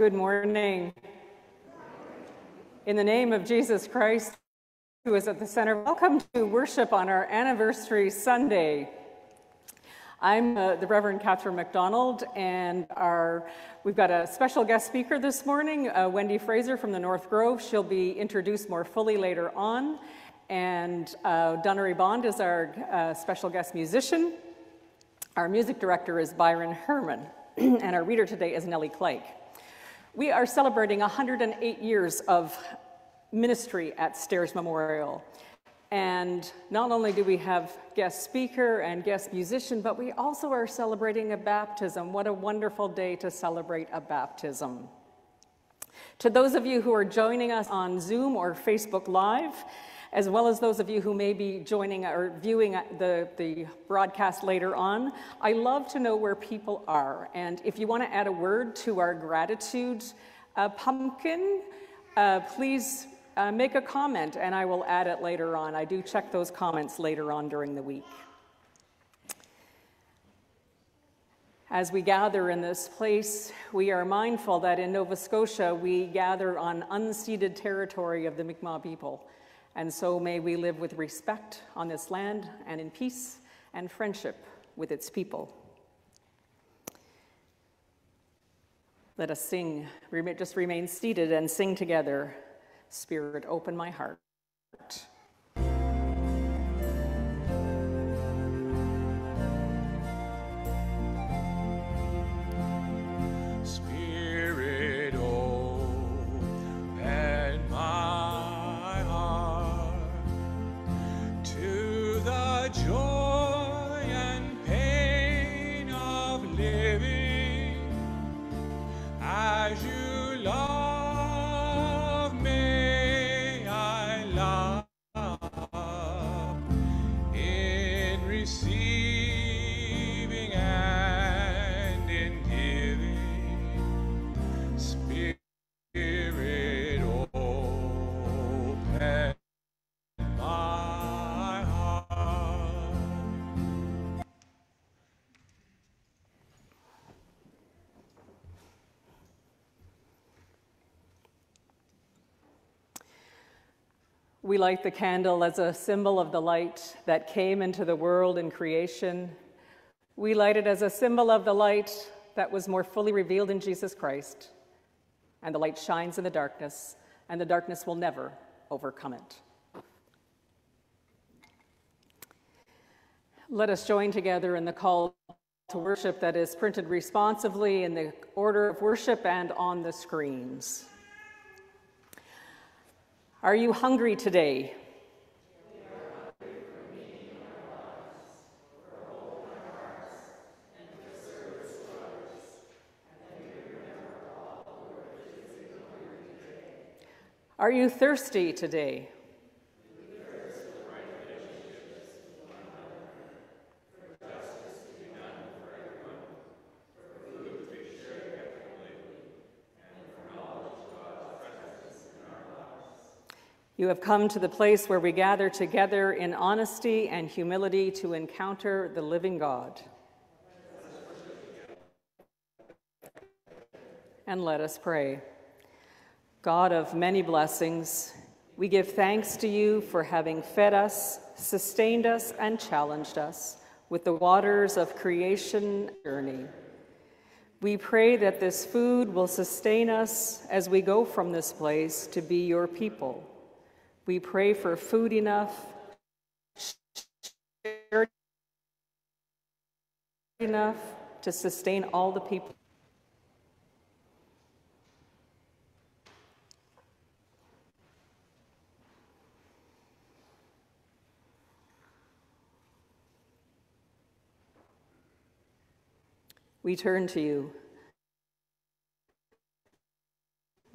Good morning. In the name of Jesus Christ, who is at the center, welcome to worship on our anniversary Sunday. I'm uh, the Reverend Catherine McDonald, and our, we've got a special guest speaker this morning, uh, Wendy Fraser from the North Grove. She'll be introduced more fully later on. And uh, Dunnery Bond is our uh, special guest musician. Our music director is Byron Herman, and our reader today is Nellie Clake. We are celebrating 108 years of ministry at Stairs Memorial. And not only do we have guest speaker and guest musician, but we also are celebrating a baptism. What a wonderful day to celebrate a baptism. To those of you who are joining us on Zoom or Facebook Live, as well as those of you who may be joining or viewing the, the broadcast later on. I love to know where people are. And if you want to add a word to our gratitude uh, pumpkin, uh, please uh, make a comment and I will add it later on. I do check those comments later on during the week. As we gather in this place, we are mindful that in Nova Scotia we gather on unceded territory of the Mi'kmaq people. And so may we live with respect on this land and in peace and friendship with its people. Let us sing, just remain seated and sing together. Spirit, open my heart. We light the candle as a symbol of the light that came into the world in creation. We light it as a symbol of the light that was more fully revealed in Jesus Christ. And the light shines in the darkness, and the darkness will never overcome it. Let us join together in the call to worship that is printed responsively in the order of worship and on the screens. Are you hungry today? Are you thirsty today? You have come to the place where we gather together in honesty and humility to encounter the living God. And let us pray. God of many blessings, we give thanks to you for having fed us, sustained us, and challenged us with the waters of creation journey. We pray that this food will sustain us as we go from this place to be your people. We pray for food enough, enough to sustain all the people. We turn to you,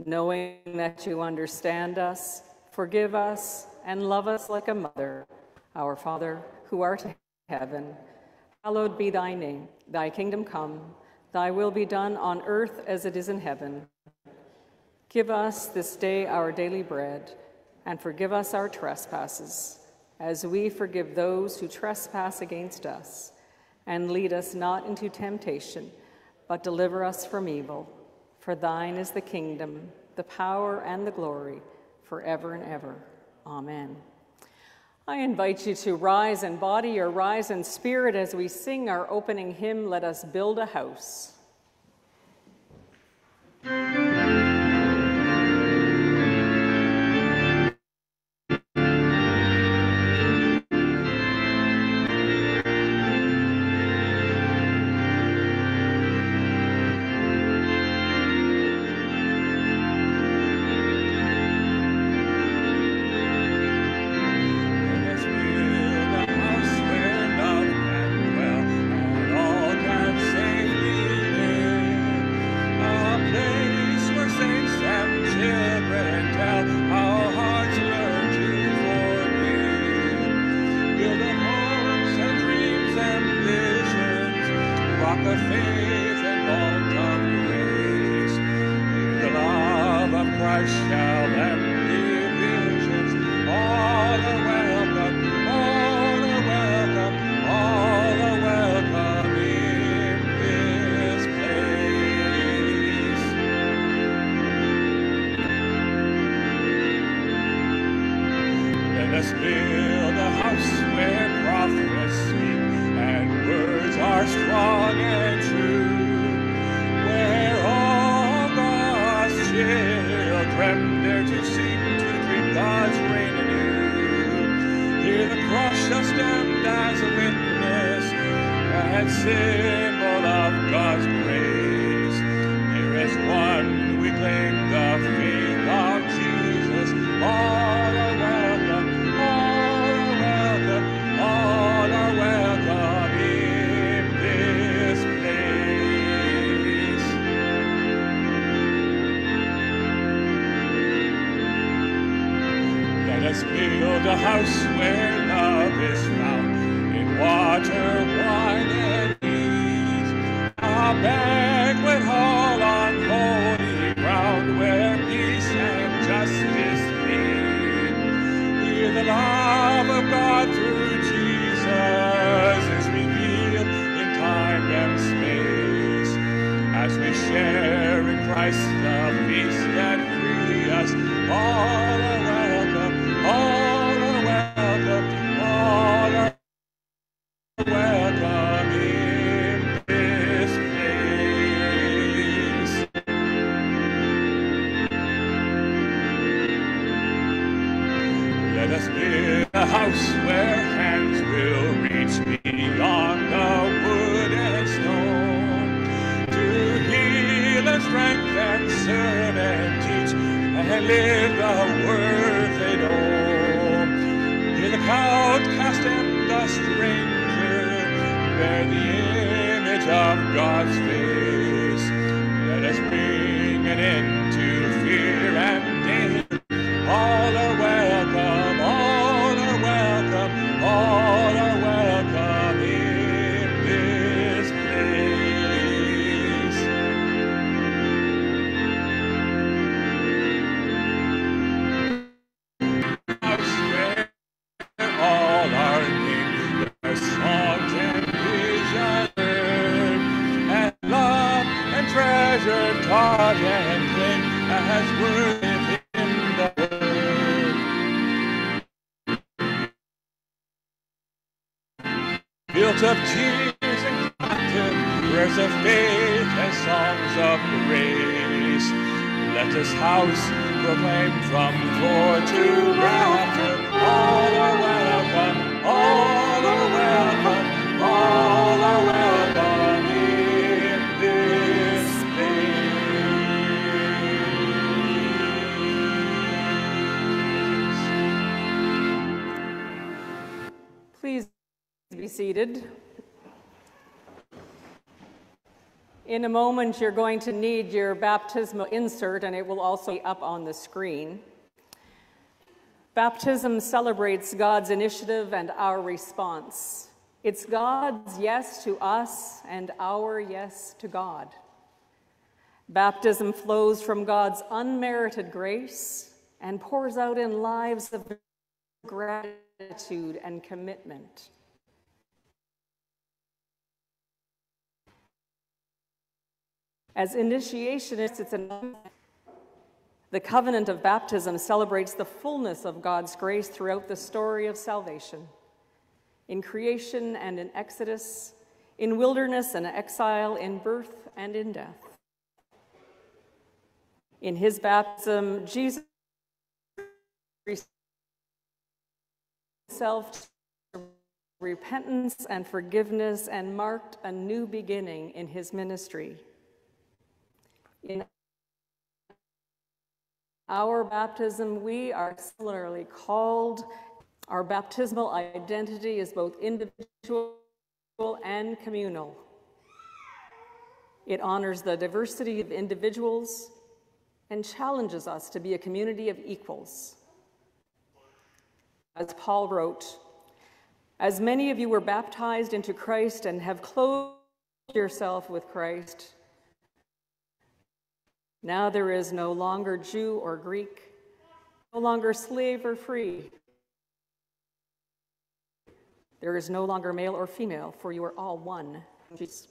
knowing that you understand us Forgive us and love us like a mother. Our Father, who art in heaven, hallowed be thy name. Thy kingdom come, thy will be done on earth as it is in heaven. Give us this day our daily bread, and forgive us our trespasses, as we forgive those who trespass against us. And lead us not into temptation, but deliver us from evil. For thine is the kingdom, the power, and the glory, forever and ever. Amen. I invite you to rise in body or rise in spirit as we sing our opening hymn, Let Us Build a House. You're going to need your baptismal insert, and it will also be up on the screen. Baptism celebrates God's initiative and our response. It's God's yes to us and our yes to God. Baptism flows from God's unmerited grace and pours out in lives of gratitude and commitment. As initiationists, it's an the covenant of baptism celebrates the fullness of God's grace throughout the story of salvation. In creation and in Exodus, in wilderness and exile, in birth and in death. In his baptism, Jesus himself repentance and forgiveness and marked a new beginning in his ministry. In our baptism, we are similarly called. Our baptismal identity is both individual and communal. It honors the diversity of individuals and challenges us to be a community of equals. As Paul wrote, as many of you were baptized into Christ and have clothed yourself with Christ, now there is no longer Jew or Greek, no longer slave or free. There is no longer male or female, for you are all one. Jesus.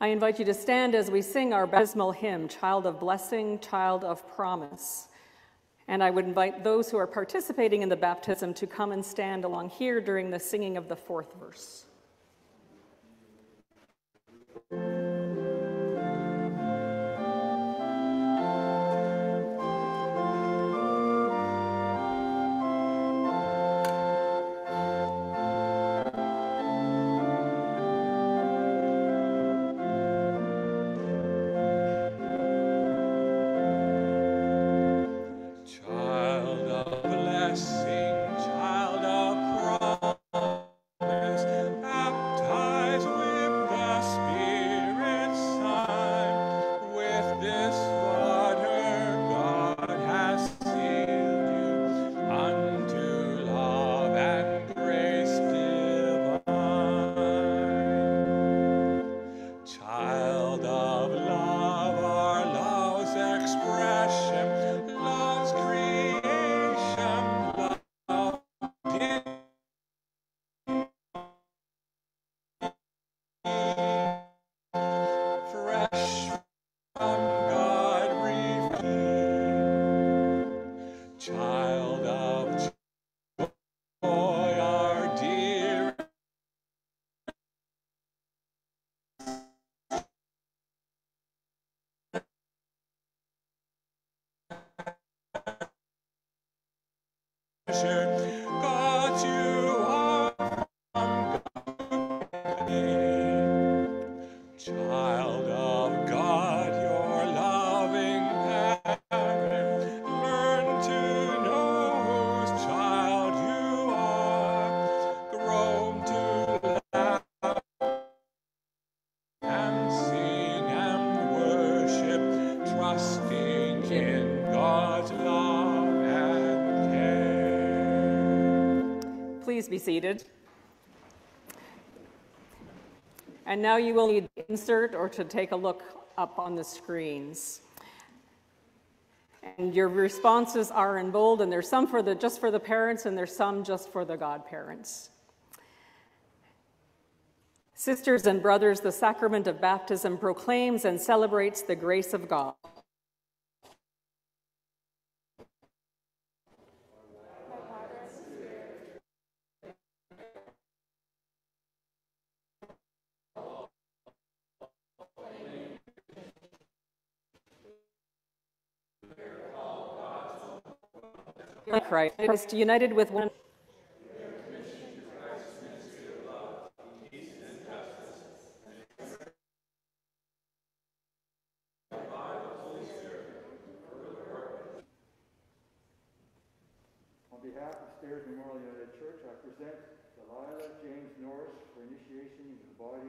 I invite you to stand as we sing our baptismal hymn, Child of Blessing, Child of Promise. And I would invite those who are participating in the baptism to come and stand along here during the singing of the fourth verse. Seated. And now you will need to insert or to take a look up on the screens. And your responses are in bold, and there's some for the just for the parents, and there's some just for the godparents. Sisters and brothers, the sacrament of baptism proclaims and celebrates the grace of God.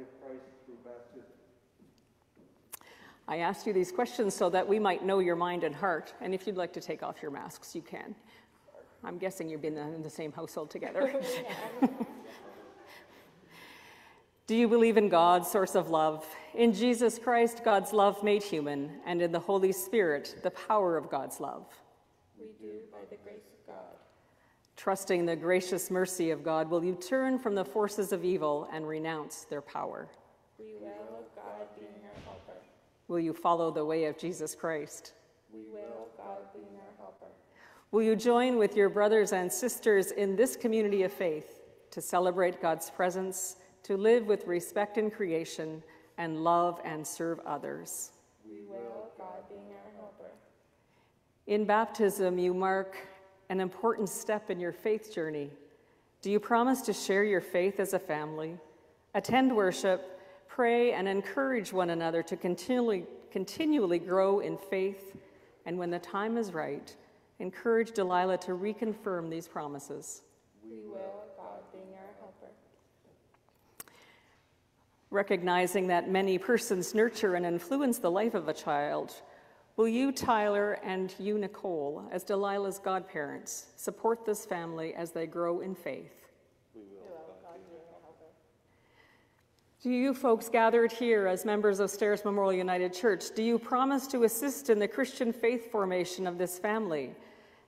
Of Christ through baptism. I asked you these questions so that we might know your mind and heart, and if you'd like to take off your masks, you can. I'm guessing you've been in the same household together. Do you believe in God, source of love, in Jesus Christ, God's love made human, and in the Holy Spirit, the power of God's love? We do by the grace of God. Trusting the gracious mercy of God, will you turn from the forces of evil and renounce their power? We will, God being our helper. Will you follow the way of Jesus Christ? We will, God being. Will you join with your brothers and sisters in this community of faith to celebrate God's presence, to live with respect in creation, and love and serve others? We will, God being our helper. In baptism, you mark an important step in your faith journey. Do you promise to share your faith as a family, attend worship, pray, and encourage one another to continually, continually grow in faith, and when the time is right, encourage Delilah to reconfirm these promises? We will, God being our helper. Recognizing that many persons nurture and influence the life of a child, will you, Tyler, and you, Nicole, as Delilah's godparents, support this family as they grow in faith? Do you folks gathered here as members of Stairs Memorial United Church, do you promise to assist in the Christian faith formation of this family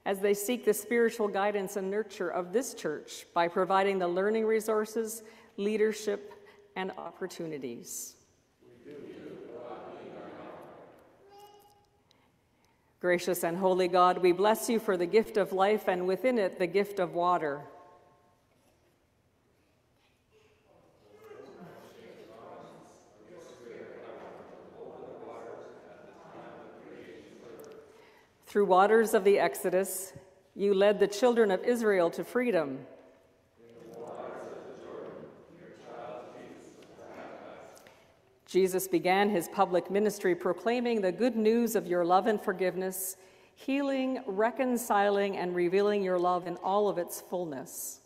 as they seek the spiritual guidance and nurture of this church by providing the learning resources, leadership, and opportunities? Gracious and holy God, we bless you for the gift of life and within it the gift of water. Through waters of the Exodus, you led the children of Israel to freedom. Jesus began his public ministry proclaiming the good news of your love and forgiveness, healing, reconciling, and revealing your love in all of its fullness.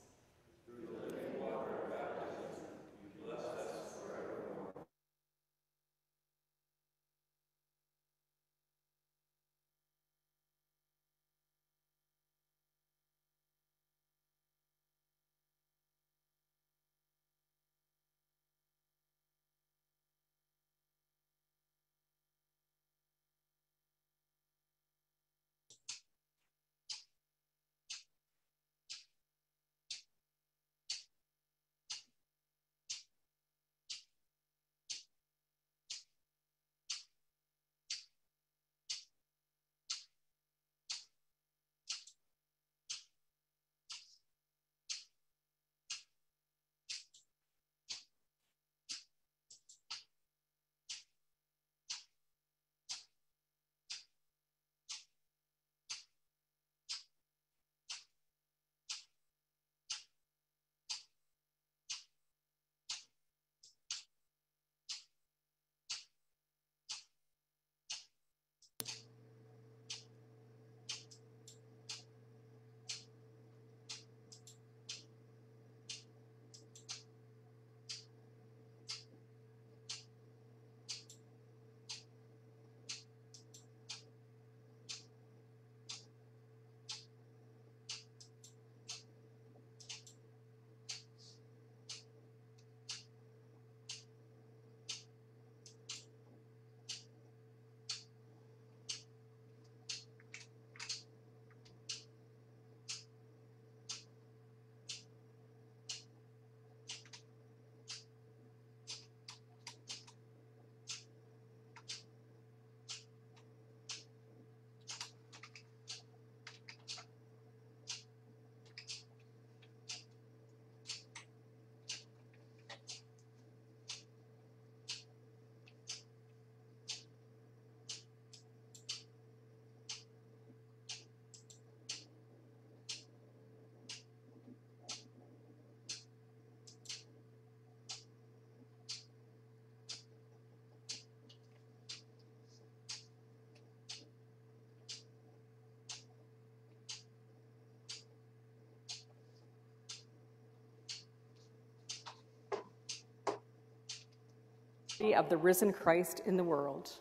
Of the risen Christ in the world.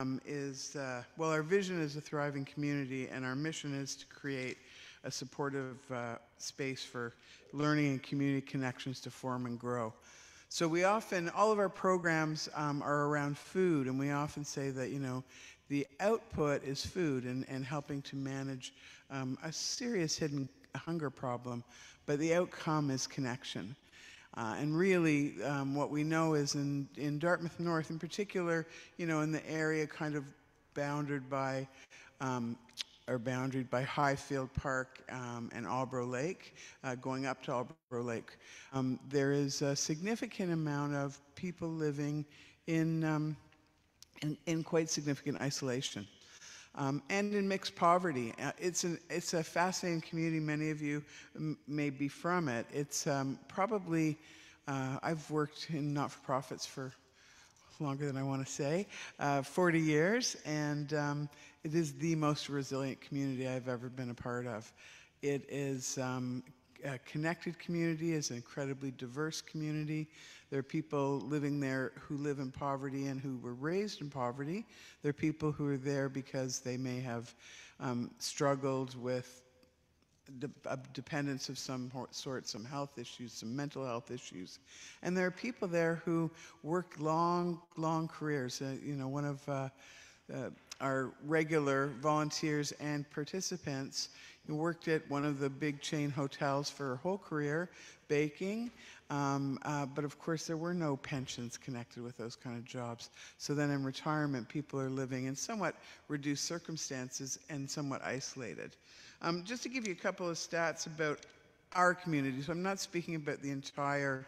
Um, is, uh, well, our vision is a thriving community, and our mission is to create a supportive uh, space for learning and community connections to form and grow. So we often, all of our programs um, are around food, and we often say that, you know, the output is food and, and helping to manage um, a serious hidden hunger problem, but the outcome is connection. Uh, and really, um, what we know is in, in Dartmouth North, in particular, you know, in the area kind of bounded by, um, or bounded by Highfield Park um, and Albro Lake, uh, going up to Albro Lake, um, there is a significant amount of people living in, um, in, in quite significant isolation um, and in mixed poverty. Uh, it's, an, it's a fascinating community. Many of you m- may be from it. It's um, probably, uh, I've worked in not for profits for longer than I want to say, uh, 40 years, and um, it is the most resilient community I've ever been a part of. It is um, a connected community, is an incredibly diverse community. There are people living there who live in poverty and who were raised in poverty. There are people who are there because they may have um, struggled with de- dependence of some sort, some health issues, some mental health issues. And there are people there who work long, long careers. Uh, you know, one of uh, uh, our regular volunteers and participants who worked at one of the big chain hotels for her whole career, baking. Um, uh, but of course, there were no pensions connected with those kind of jobs. So then in retirement, people are living in somewhat reduced circumstances and somewhat isolated. Um, just to give you a couple of stats about our community, so I'm not speaking about the entire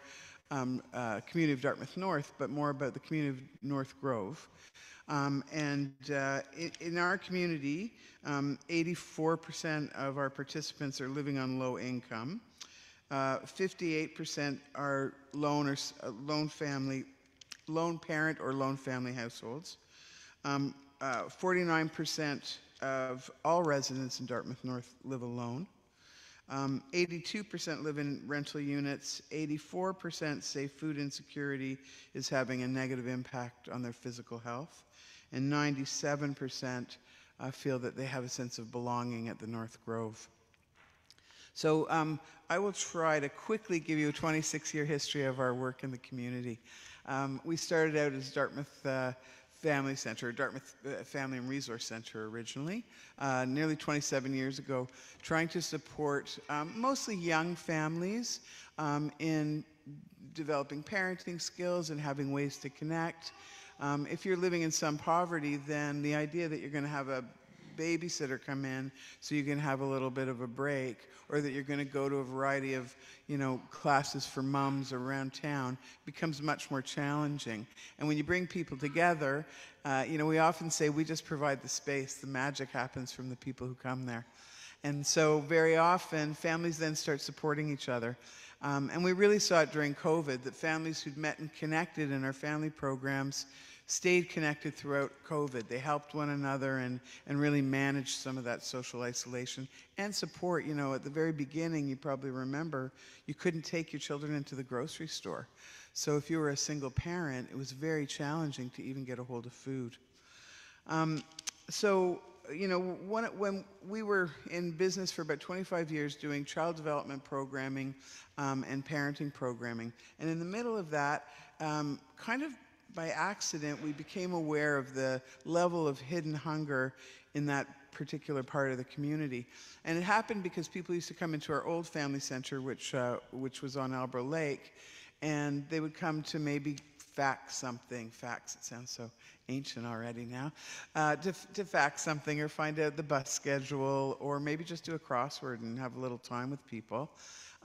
um, uh, community of Dartmouth North, but more about the community of North Grove. Um, and uh, in, in, our community, 84% um, of our participants are living on low income. 58% uh, are lone or uh, lone family, lone parent or lone family households. 49% uh, of all residents in Dartmouth North live alone. Um, 82% live in rental units. 84% say food insecurity is having a negative impact on their physical health and 97% uh, feel that they have a sense of belonging at the North Grove. So um, I will try to quickly give you a 26 year history of our work in the community. Um, we started out as Dartmouth uh, Family Center, Dartmouth uh, Family and Resource Center originally, uh, nearly 27 years ago, trying to support um, mostly young families um, in developing parenting skills and having ways to connect. Um, if you're living in some poverty, then the idea that you're going to have a babysitter come in so you can have a little bit of a break or that you're going to go to a variety of you know classes for moms around town becomes much more challenging. And when you bring people together uh, you know we often say we just provide the space the magic happens from the people who come there. And so very often families then start supporting each other um, and we really saw it during COVID that families who'd met and connected in our family programs stayed connected throughout COVID. They helped one another and, and really managed some of that social isolation and support. You know, at the very beginning, you probably remember, you couldn't take your children into the grocery store. So if you were a single parent, it was very challenging to even get a hold of food. Um, so you know, when, when we were in business for about 25 years doing child development programming um, and parenting programming, and in the middle of that, um, kind of by accident, we became aware of the level of hidden hunger in that particular part of the community. And it happened because people used to come into our old family center, which, uh, which was on Albro Lake, and they would come to maybe fax something, fax, it sounds so ancient already now, uh, to, to fax something or find out the bus schedule or maybe just do a crossword and have a little time with people.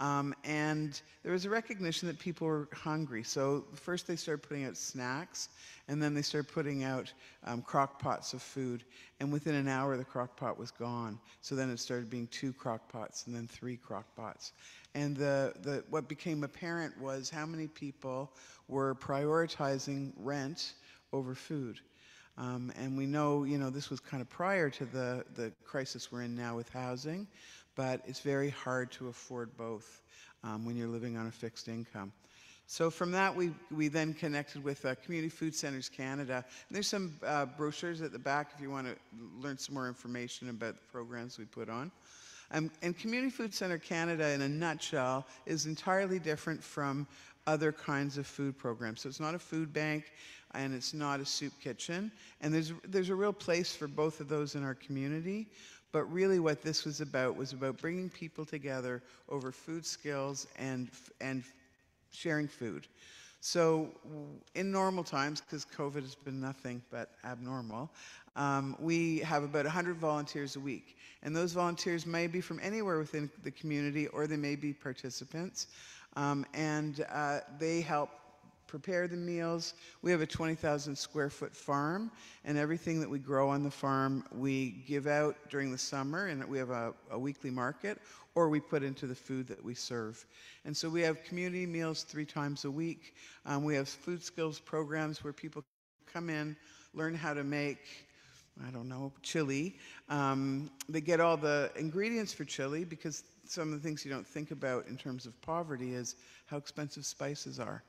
Um, and there was a recognition that people were hungry. So first they started putting out snacks, and then they started putting out um, crock pots of food. And within an hour, the crock pot was gone. So then it started being two crock pots and then three crock pots. And the, the, what became apparent was how many people were prioritizing rent over food. Um, and we know, you know, this was kind of prior to the, the crisis we're in now with housing, but it's very hard to afford both um, when you're living on a fixed income. So from that, we, we then connected with uh, Community Food Centers Canada. And there's some uh, brochures at the back if you want to learn some more information about the programs we put on. Um, and Community Food Center Canada, in a nutshell, is entirely different from other kinds of food programs. So it's not a food bank and it's not a soup kitchen. And there's, there's a real place for both of those in our community. But really, what this was about was about bringing people together over food skills and, and sharing food. So, in normal times, because COVID has been nothing but abnormal, um, we have about 100 volunteers a week. And those volunteers may be from anywhere within the community or they may be participants. Um, and uh, they help prepare the meals. We have a 20,000 square foot farm, and everything that we grow on the farm we give out during the summer, and we have a, a, weekly market, or we put into the food that we serve. And so we have community meals three times a week. Um, we have food skills programs where people come in, learn how to make. I don't know, chili. Um, they get all the ingredients for chili because some of the things you don't think about in terms of poverty is how expensive spices are.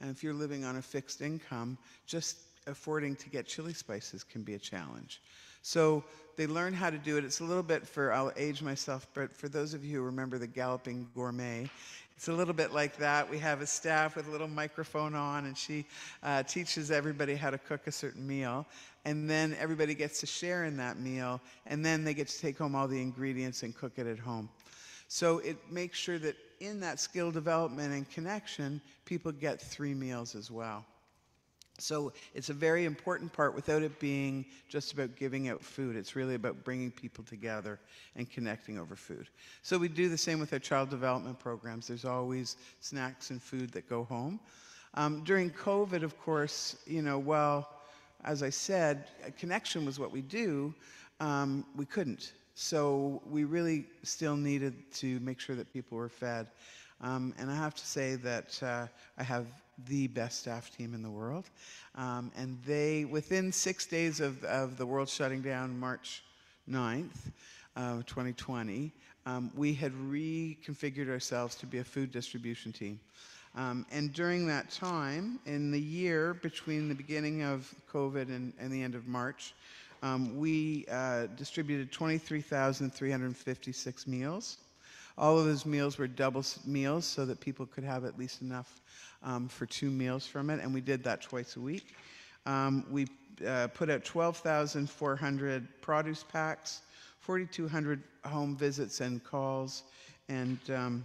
And if you're living on a fixed income, just affording to get chili spices can be a challenge. So they learn how to do it. It's a little bit for, I'll age myself, but for those of you who remember the Galloping Gourmet, it's a little bit like that. We have a staff with a little microphone on, and she uh, teaches everybody how to cook a certain meal. And then everybody gets to share in that meal, and then they get to take home all the ingredients and cook it at home. So it makes sure that in that skill development and connection, people get three meals as well. So it's a very important part without it being just about giving out food. It's really about bringing people together and connecting over food. So we do the same with our child development programs. There's always snacks and food that go home. Um, during COVID, of course, you know, well, as I said, connection was what we do. Um, we couldn't. So we really still needed to make sure that people were fed. Um, and I have to say that uh, I have the best staff team in the world. Um, and they, within six days of, of the world shutting down March 9th, uh, 2020, um, we had reconfigured ourselves to be a food distribution team. Um, and during that time, in the year between the beginning of COVID and, and the end of March, um, we uh, distributed 23,356 meals. All of those meals were double meals so that people could have at least enough um, for two meals from it, and we did that twice a week. Um, we uh, put out 12,400 produce packs, 4,200 home visits and calls, and um,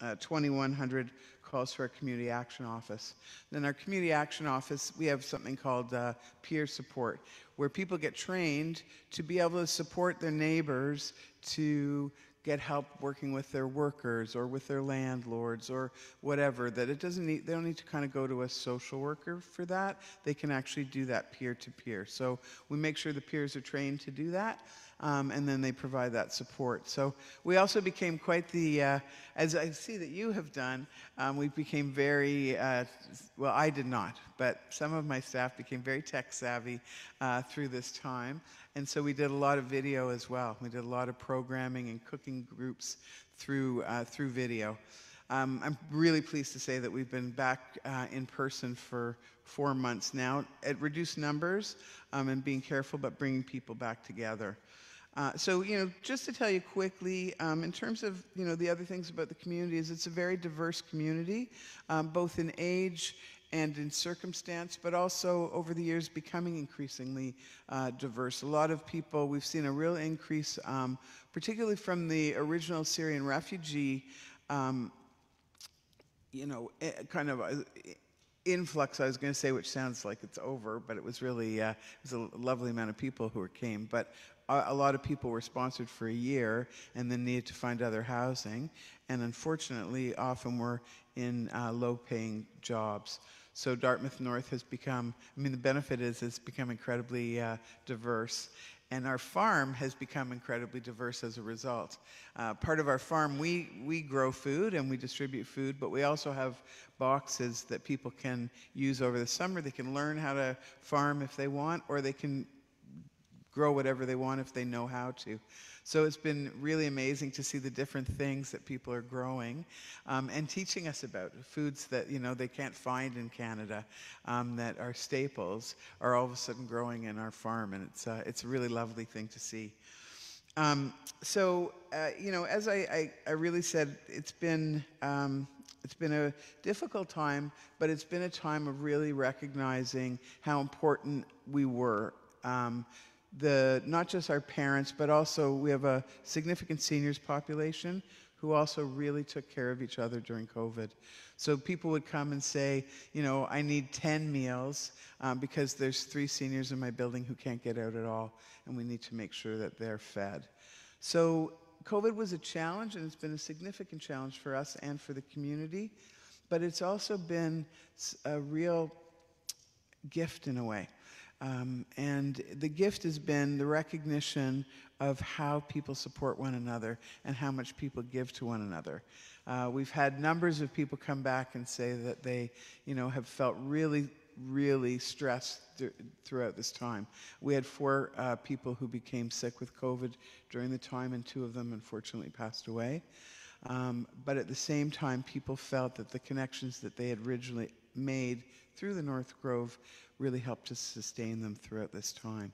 uh, 2,100 calls for our community action office. Then our community action office, we have something called uh, peer support, where people get trained to be able to support their neighbors to get help working with their workers or with their landlords or whatever that it doesn't need they don't need to kind of go to a social worker for that. They can actually do that peer to peer. So we make sure the peers are trained to do that um, and then they provide that support. So we also became quite the, uh, as I see that you have done, um, we became very, uh, well, I did not, but some of my staff became very tech savvy uh, through this time. And so we did a lot of video as well. We did a lot of programming and cooking groups through, uh, through video. Um, I'm really pleased to say that we've been back uh, in person for four months now at reduced numbers um, and being careful but bringing people back together. Uh, so, you know, just to tell you quickly, um, in terms of, you know, the other things about the community is it's a very diverse community, um, both in age and in circumstance, but also over the years becoming increasingly uh, diverse. A lot of people, we've seen a real increase, um, particularly from the original Syrian refugee, um, you know, eh, kind of uh, influx, I was going to say, which sounds like it's over, but it was really uh, it was a lovely amount of people who came. But a lot of people were sponsored for a year and then needed to find other housing. And unfortunately, often were in uh, low paying jobs. So Dartmouth North has become, I mean, the benefit is it's become incredibly uh, diverse. And our farm has become incredibly diverse as a result. Uh, part of our farm, we, we grow food and we distribute food, but we also have boxes that people can use over the summer. They can learn how to farm if they want, or they can grow whatever they want if they know how to. So it's been really amazing to see the different things that people are growing um, and teaching us about foods that you know they can't find in Canada um, that are staples are all of a sudden growing in our farm, and it's uh, it's a really lovely thing to see. Um, so uh, you know, as I, I, I, really said, it's been um, it's been a difficult time, but it's been a time of really recognizing how important we were. Um, the, not just our parents, but also we have a significant seniors population who also really took care of each other during COVID. So people would come and say, you know, I need 10 meals um, because there's three seniors in my building who can't get out at all, and we need to make sure that they're fed. So COVID was a challenge, and it's been a significant challenge for us and for the community, but it's also been a real gift in a way. Um, and the gift has been the recognition of how people support one another and how much people give to one another. Uh, we've had numbers of people come back and say that they, you know, have felt really, really stressed th- throughout this time. We had four uh, people who became sick with COVID during the time, and two of them unfortunately passed away. Um, but at the same time, people felt that the connections that they had originally made through the North Grove really helped to sustain them throughout this time.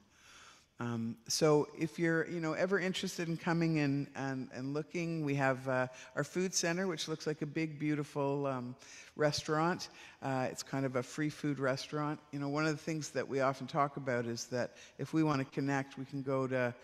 Um, so if you're you know ever interested in coming in and, and looking, we have uh, our food center, which looks like a big, beautiful um, restaurant. Uh, it's kind of a free food restaurant. You know, one of the things that we often talk about is that if we want to connect, we can go to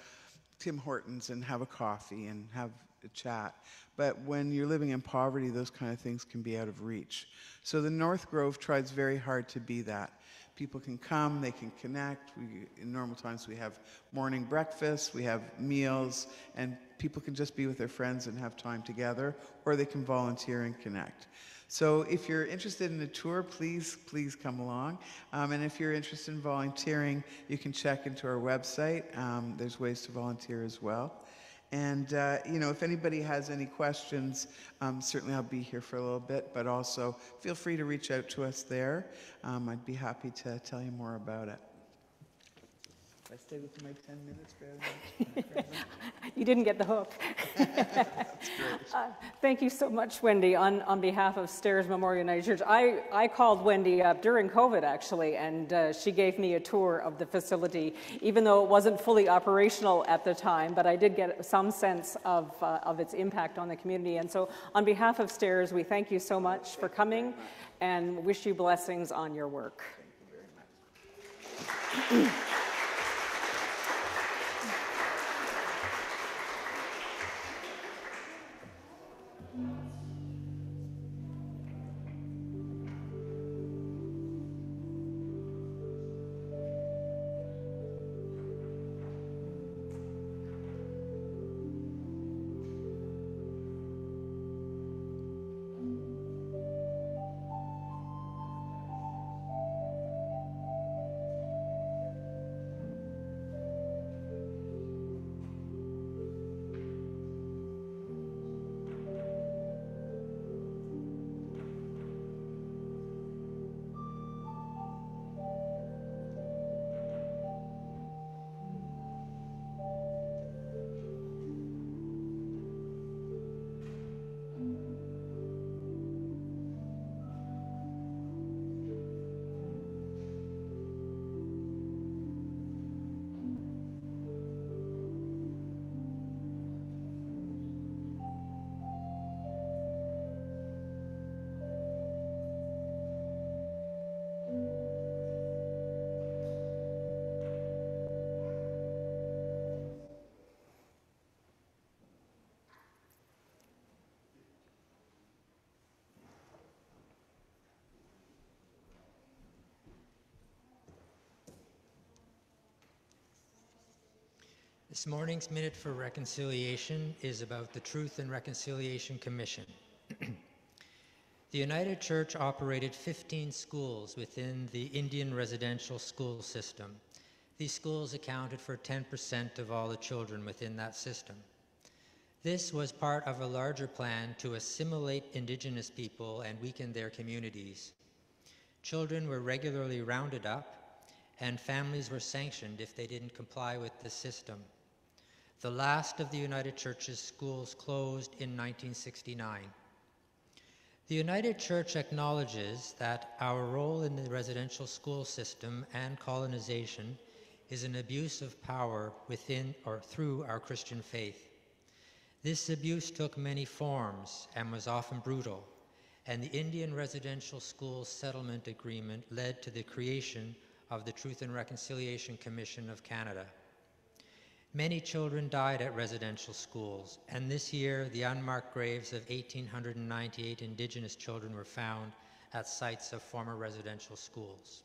Tim Hortons and have a coffee and have a chat. But when you're living in poverty, those kind of things can be out of reach. So the North Grove tries very hard to be that people can come, they can connect. We, in normal times, we have morning breakfast, we have meals, and people can just be with their friends and have time together, or they can volunteer and connect. So if you're interested in a tour, please, please come along. Um, and if you're interested in volunteering, you can check into our website. Um, there's ways to volunteer as well. And, uh, you know, if anybody has any questions, um, certainly I'll be here for a little bit, but also feel free to reach out to us there. Um, I'd be happy to tell you more about it. I stay with my 10 minutes, You didn't get the hook. uh, thank you so much, Wendy, on, on behalf of Stairs Memorial United Church. I, I called Wendy up during COVID, actually, and uh, she gave me a tour of the facility, even though it wasn't fully operational at the time, but I did get some sense of, uh, of its impact on the community. And so, on behalf of Stairs, we thank you so much for coming and wish you blessings on your work. Thank you very much. This morning's Minute for Reconciliation is about the Truth and Reconciliation Commission. the United Church operated 15 schools within the Indian residential school system. These schools accounted for 10% of all the children within that system. This was part of a larger plan to assimilate Indigenous people and weaken their communities. Children were regularly rounded up and families were sanctioned if they didn't comply with the system. The last of the United Church's schools closed in 1969. The United Church acknowledges that our role in the residential school system and colonization is an abuse of power within or through our Christian faith. This abuse took many forms and was often brutal, and the Indian Residential School Settlement Agreement led to the creation of the Truth and Reconciliation Commission of Canada. Many children died at residential schools, and this year the unmarked graves of 1,898 Indigenous children were found at sites of former residential schools.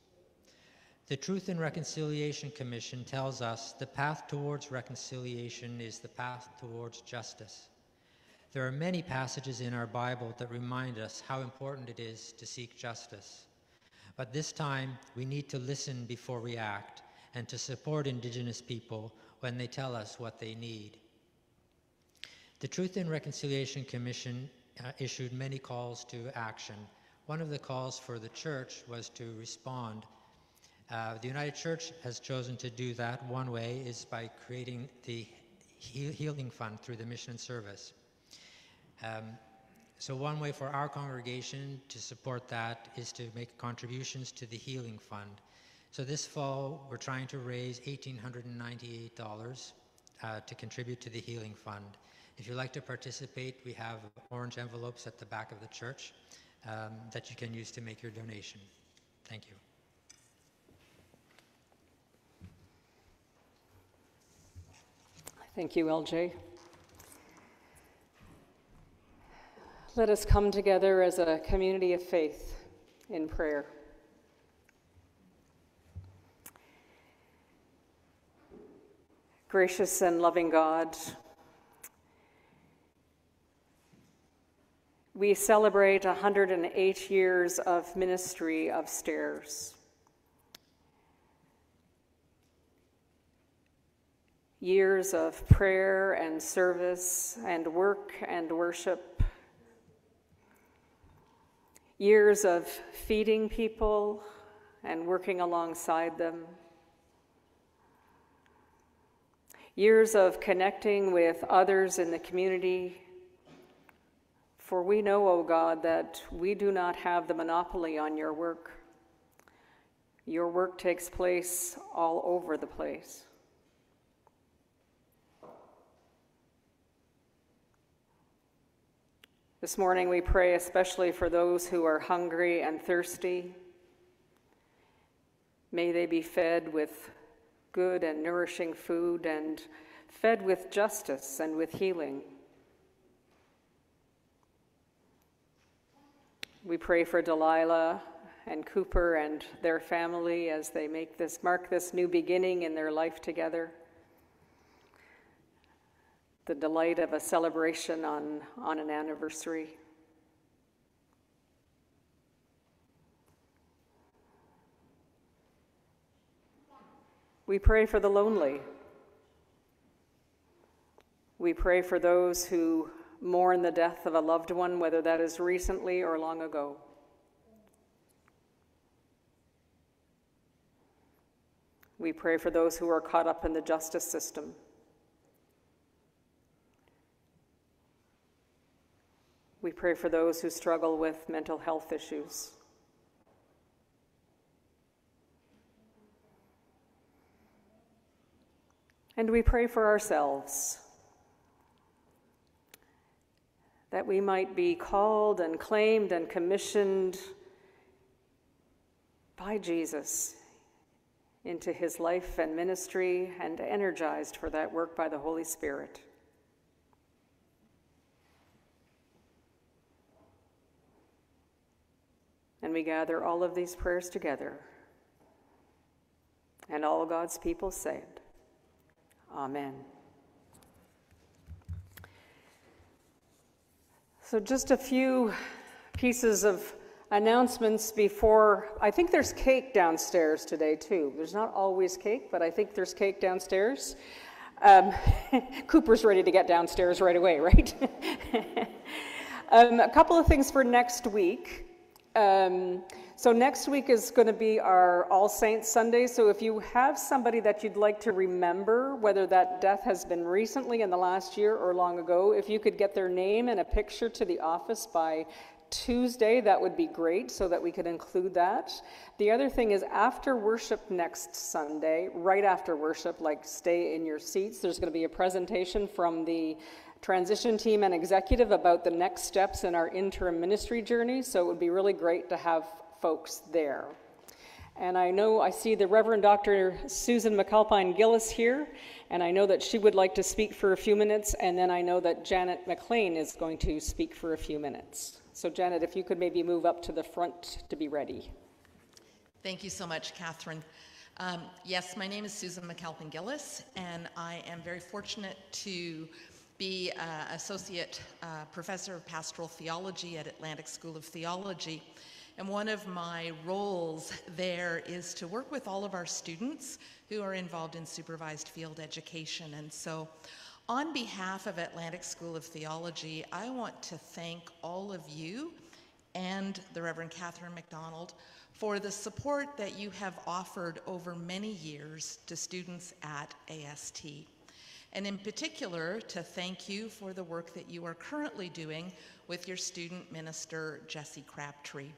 The Truth and Reconciliation Commission tells us the path towards reconciliation is the path towards justice. There are many passages in our Bible that remind us how important it is to seek justice. But this time, we need to listen before we act and to support Indigenous people when they tell us what they need. The Truth and Reconciliation Commission uh, issued many calls to action. One of the calls for the church was to respond. Uh, the United Church has chosen to do that. One way is by creating the Healing Fund through the mission and service. Um, so one way for our congregation to support that is to make contributions to the Healing Fund. So this fall, we're trying to raise $1,898 uh, to contribute to the Healing Fund. If you'd like to participate, we have orange envelopes at the back of the church um, that you can use to make your donation. Thank you. Thank you, LJ. Let us come together as a community of faith in prayer. Gracious and loving God, we celebrate 108 years of ministry of stairs. Years of prayer and service and work and worship. Years of feeding people and working alongside them years of connecting with others in the community. For we know, O oh God, that we do not have the monopoly on your work. Your work takes place all over the place. This morning we pray especially for those who are hungry and thirsty. May they be fed with good and nourishing food and fed with justice and with healing. We pray for Delilah and Cooper and their family as they make this mark this new beginning in their life together. The delight of a celebration on, on an anniversary. We pray for the lonely. We pray for those who mourn the death of a loved one, whether that is recently or long ago. We pray for those who are caught up in the justice system. We pray for those who struggle with mental health issues. And we pray for ourselves that we might be called and claimed and commissioned by Jesus into his life and ministry and energized for that work by the Holy Spirit. And we gather all of these prayers together. And all God's people said, Amen. So, just a few pieces of announcements before. I think there's cake downstairs today, too. There's not always cake, but I think there's cake downstairs. Um, Cooper's ready to get downstairs right away, right? um, a couple of things for next week. Um, so next week is going to be our All Saints Sunday. So if you have somebody that you'd like to remember, whether that death has been recently in the last year or long ago, if you could get their name and a picture to the office by Tuesday, that would be great so that we could include that. The other thing is after worship next Sunday, right after worship, like stay in your seats, there's going to be a presentation from the transition team and executive about the next steps in our interim ministry journey. So it would be really great to have folks there. And I know I see the Reverend Dr. Susan McAlpine Gillis here, and I know that she would like to speak for a few minutes, and then I know that Janet McLean is going to speak for a few minutes. So, Janet, if you could maybe move up to the front to be ready. Thank you so much, Catherine. Um, yes, my name is Susan McAlpine Gillis, and I am very fortunate to be uh, Associate uh, Professor of Pastoral Theology at Atlantic School of Theology. And one of my roles there is to work with all of our students who are involved in supervised field education. And so, on behalf of Atlantic School of Theology, I want to thank all of you and the Reverend Catherine McDonald for the support that you have offered over many years to students at AST and in particular to thank you for the work that you are currently doing with your student minister, Jesse Crabtree.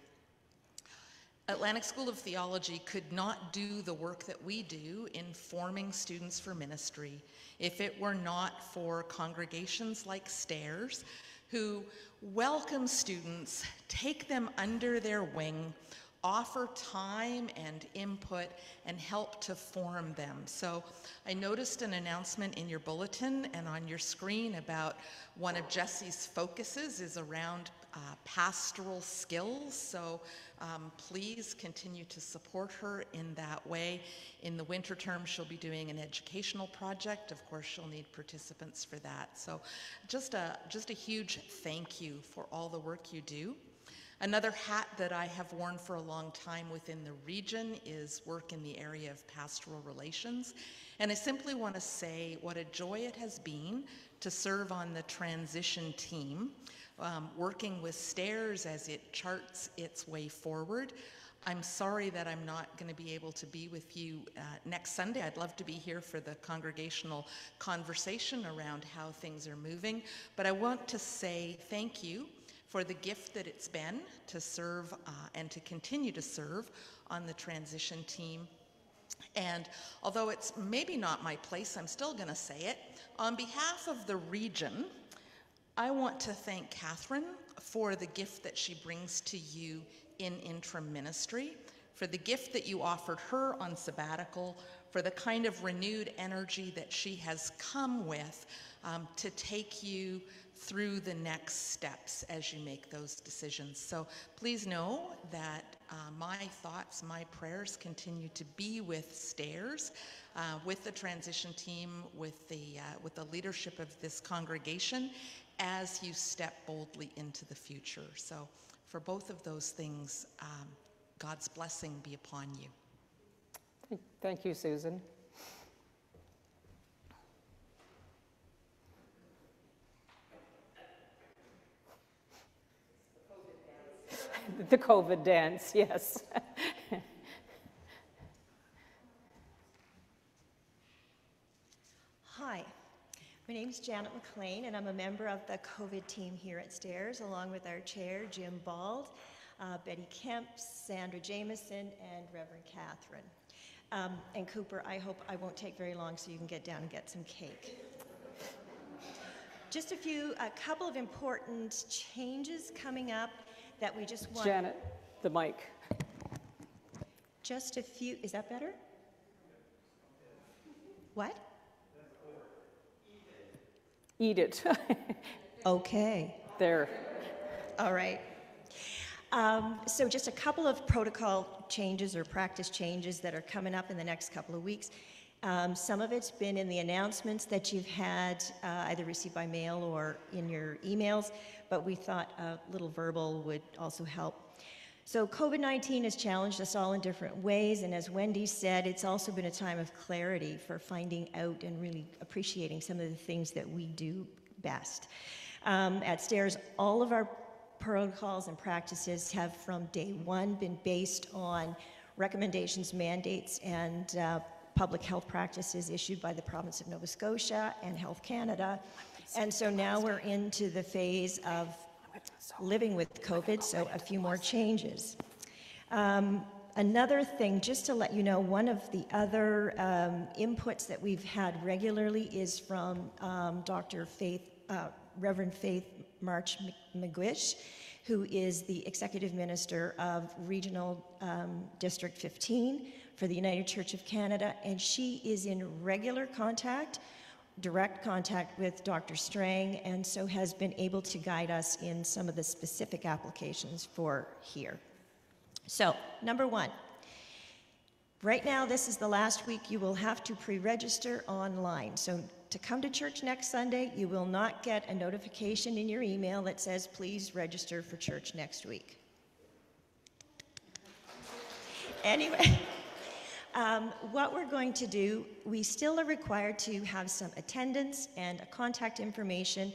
Atlantic School of Theology could not do the work that we do in forming students for ministry if it were not for congregations like Stairs, who welcome students, take them under their wing, offer time and input and help to form them. So I noticed an announcement in your bulletin and on your screen about one of Jesse's focuses is around uh, pastoral skills. So um, please continue to support her in that way. In the winter term, she'll be doing an educational project. Of course, she'll need participants for that. So just a, just a huge thank you for all the work you do. Another hat that I have worn for a long time within the region is work in the area of pastoral relations. And I simply want to say what a joy it has been to serve on the transition team, um, working with STAIRS as it charts its way forward. I'm sorry that I'm not going to be able to be with you uh, next Sunday. I'd love to be here for the congregational conversation around how things are moving. But I want to say thank you for the gift that it's been to serve uh, and to continue to serve on the transition team. And although it's maybe not my place, I'm still going to say it. On behalf of the region, I want to thank Catherine for the gift that she brings to you in interim ministry, for the gift that you offered her on sabbatical, for the kind of renewed energy that she has come with um, to take you through the next steps as you make those decisions. So please know that uh, my thoughts, my prayers continue to be with STAIRS, uh, with the transition team, with the, uh, with the leadership of this congregation as you step boldly into the future. So for both of those things, um, God's blessing be upon you. Thank you, Susan. the COVID dance, yes. my name is Janet McLean, and I'm a member of the COVID team here at Stairs, along with our chair, Jim Bald, uh, Betty Kemp, Sandra Jameson, and Reverend Catherine. Um, and Cooper, I hope I won't take very long so you can get down and get some cake. Just a few, a couple of important changes coming up that we just want. Janet, the mic. Just a few, is that better? What? Eat it. Okay. there. All right. Um, so, just a couple of protocol changes or practice changes that are coming up in the next couple of weeks. Um, some of it's been in the announcements that you've had uh, either received by mail or in your emails but we thought a little verbal would also help. So, COVID 19 has challenged us all in different ways, and as Wendy said, it's also been a time of clarity for finding out and really appreciating some of the things that we do best. Um, at STAIRS, all of our protocols and practices have from day one been based on recommendations, mandates, and uh, public health practices issued by the province of Nova Scotia and Health Canada. And so now we're into the phase of living with COVID, so a few more changes. Um, another thing, just to let you know, one of the other um, inputs that we've had regularly is from um, Dr. Faith, uh, Reverend Faith March MacCuish, who is the Executive Minister of Regional um, District 15 for the United Church of Canada, and she is in regular contact direct contact with Dr. Strang and so has been able to guide us in some of the specific applications for here. So, number one, right now, this is the last week you will have to pre register online. So, to come to church next Sunday, you will not get a notification in your email that says, please register for church next week. Anyway. Um, what we're going to do, we still are required to have some attendance and contact information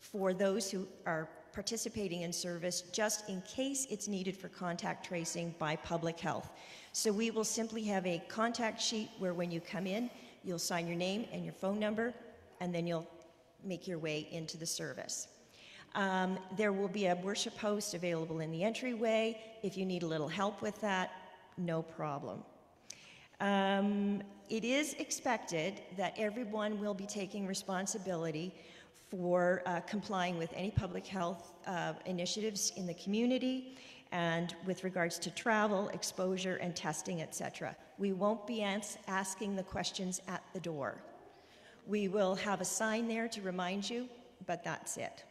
for those who are participating in service just in case it's needed for contact tracing by public health. So we will simply have a contact sheet where when you come in, you'll sign your name and your phone number, and then you'll make your way into the service. Um, there will be a worship host available in the entryway. If you need a little help with that, no problem. Um, it is expected that everyone will be taking responsibility for uh, complying with any public health uh, initiatives in the community and with regards to travel, exposure, and testing, etc. We won't be asking the questions at the door. We will have a sign there to remind you, but that's it.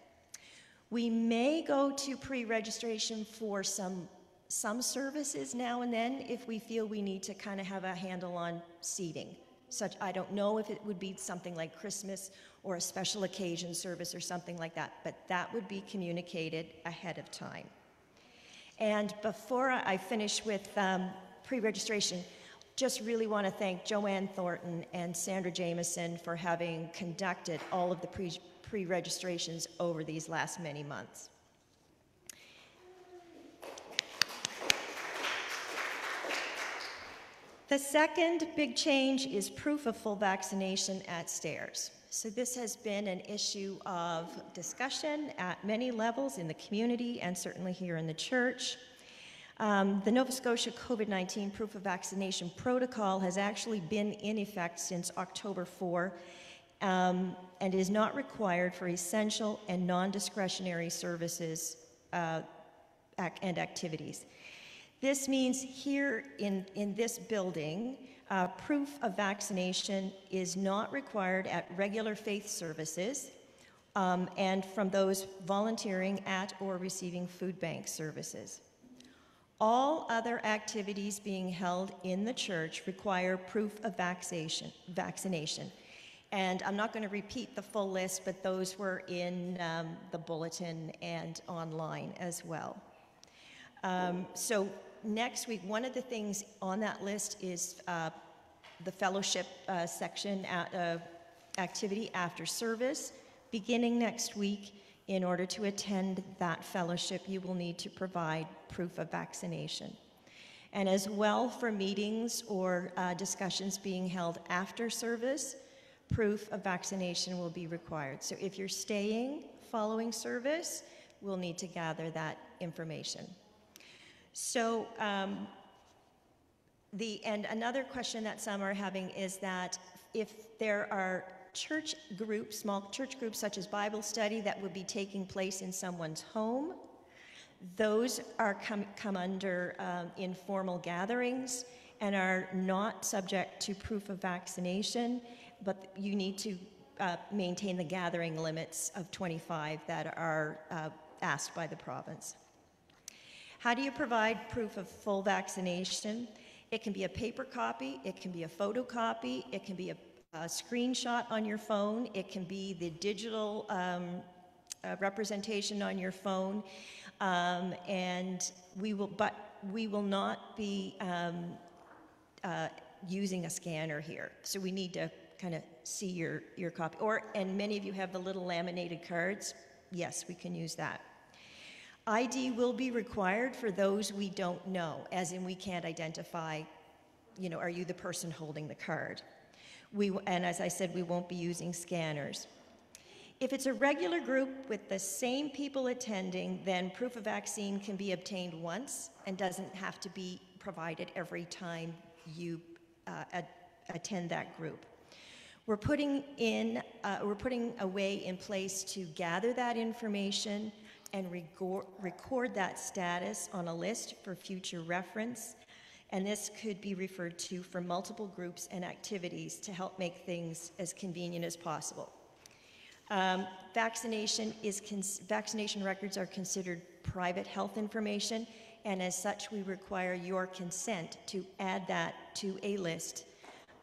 We may go to pre registration for some some services now and then if we feel we need to kind of have a handle on seating. Such, I don't know if it would be something like Christmas or a special occasion service or something like that, but that would be communicated ahead of time. And before I finish with um, pre registration, just really want to thank Joanne Thornton and Sandra Jameson for having conducted all of the pre registrations over these last many months. The second big change is proof of full vaccination at stairs. So, this has been an issue of discussion at many levels in the community and certainly here in the church. Um, the Nova Scotia COVID 19 proof of vaccination protocol has actually been in effect since October 4 um, and is not required for essential and non discretionary services uh, and activities. This means here in, in this building, uh, proof of vaccination is not required at regular faith services um, and from those volunteering at or receiving food bank services. All other activities being held in the church require proof of vaccination. vaccination. And I'm not going to repeat the full list, but those were in um, the bulletin and online as well. Um, so next week, one of the things on that list is uh, the fellowship uh, section at, uh, activity after service. Beginning next week, in order to attend that fellowship, you will need to provide proof of vaccination. And as well for meetings or uh, discussions being held after service, proof of vaccination will be required. So if you're staying following service, we'll need to gather that information. So, um, the, and another question that some are having is that if there are church groups, small church groups such as Bible study that would be taking place in someone's home, those are come, come under um, informal gatherings and are not subject to proof of vaccination, but you need to uh, maintain the gathering limits of 25 that are uh, asked by the province. How do you provide proof of full vaccination? It can be a paper copy, it can be a photocopy, it can be a, a screenshot on your phone, it can be the digital um, uh, representation on your phone, um, and we will, but we will not be um, uh, using a scanner here. So we need to kind of see your, your copy. Or, and many of you have the little laminated cards. Yes, we can use that. ID will be required for those we don't know, as in we can't identify, you know, are you the person holding the card? We, and as I said, we won't be using scanners. If it's a regular group with the same people attending, then proof of vaccine can be obtained once and doesn't have to be provided every time you uh, attend that group. We're putting in, uh, we're putting a way in place to gather that information and record that status on a list for future reference. And this could be referred to for multiple groups and activities to help make things as convenient as possible. Um, vaccination, is vaccination records are considered private health information, and as such, we require your consent to add that to a list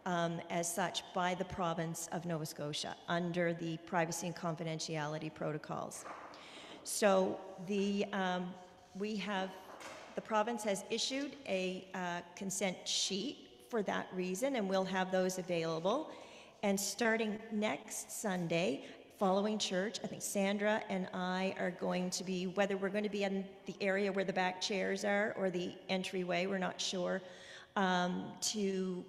um, as such by the province of Nova Scotia under the privacy and confidentiality protocols. So the, um, we have, the province has issued a uh, consent sheet for that reason, and we'll have those available. And starting next Sunday, following church, I think Sandra and I are going to be, whether we're going to be in the area where the back chairs are or the entryway, we're not sure, um, to,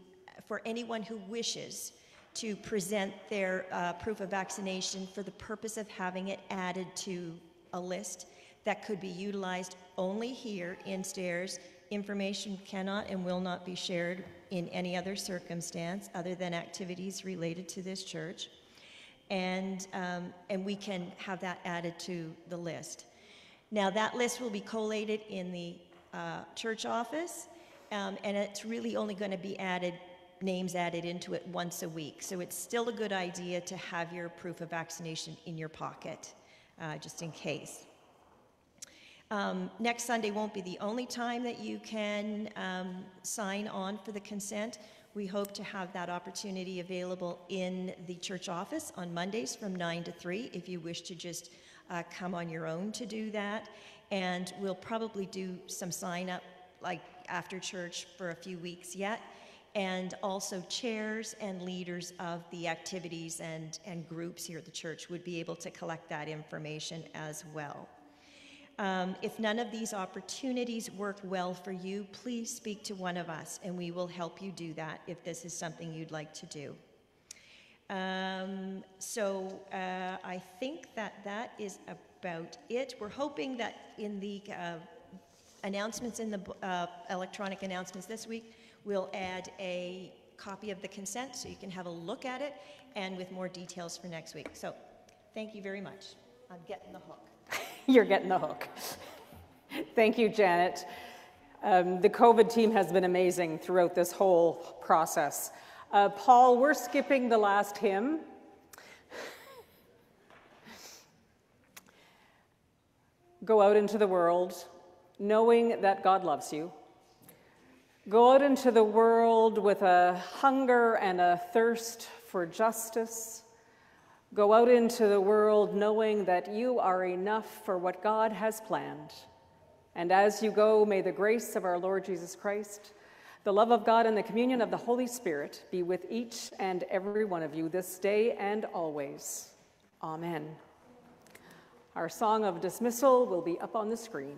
for anyone who wishes to present their uh, proof of vaccination for the purpose of having it added to a list that could be utilized only here in Stairs. Information cannot and will not be shared in any other circumstance other than activities related to this church and, um, and we can have that added to the list. Now, that list will be collated in the uh, church office, um, and it's really only going to be added, names added into it once a week. So it's still a good idea to have your proof of vaccination in your pocket, uh, just in case. Um, next Sunday won't be the only time that you can um, sign on for the consent. We hope to have that opportunity available in the church office on Mondays from 9 to 3 if you wish to just uh, come on your own to do that. And we'll probably do some sign up like after church for a few weeks yet. And also, chairs and leaders of the activities and, and groups here at the church would be able to collect that information as well. Um, if none of these opportunities work well for you, please speak to one of us and we will help you do that if this is something you'd like to do. Um, so uh, I think that that is about it. We're hoping that in the uh, announcements in the uh, electronic announcements this week, we'll add a copy of the consent so you can have a look at it and with more details for next week. So thank you very much. I'm getting the hook. You're getting the hook. Thank you, Janet. Um, the COVID team has been amazing throughout this whole process. Uh, Paul, we're skipping the last hymn. Go out into the world knowing that God loves you. Go out into the world with a hunger and a thirst for justice Go out into the world knowing that you are enough for what God has planned. And as you go, may the grace of our Lord Jesus Christ, the love of God, and the communion of the Holy Spirit be with each and every one of you this day and always. Amen. Our song of dismissal will be up on the screen.